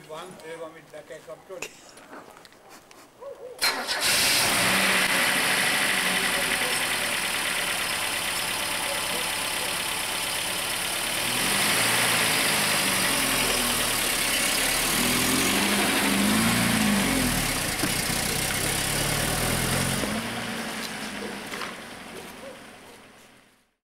Ő van, ő van, amit be kell kapcsolni.